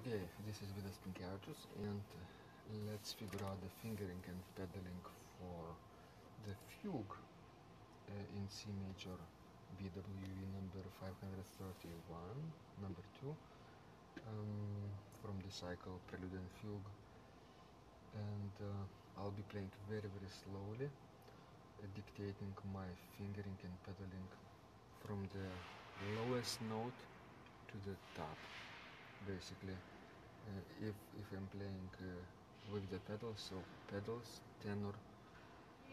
Okay, this is Vidas Pinkevicius and uh, let's figure out the fingering and pedaling for the fugue uh, in C major BWV number 531, number 2, um, from the cycle Prelude and Fugue. And uh, I'll be playing very very slowly, uh, dictating my fingering and pedaling from the lowest note to the top basically. Uh, if if I'm playing uh, with the pedals so pedals tenor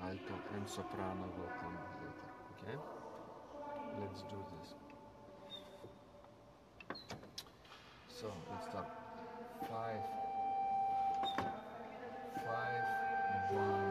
alto and soprano will come later okay? Let's do this. So let's start. Five. Five one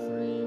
two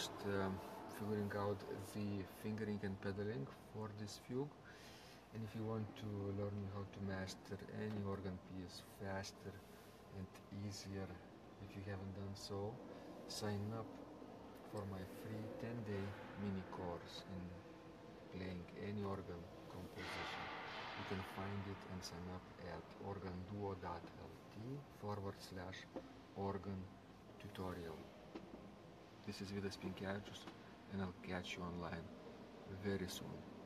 finished um, figuring out the fingering and pedaling for this fugue. And if you want to learn how to master any organ piece faster and easier, if you haven't done so, sign up for my free 10-day mini course in playing any organ composition. You can find it and sign up at organduo.lt forward slash organ tutorial. This is Vidas Pinkevičius and I'll catch you online very soon.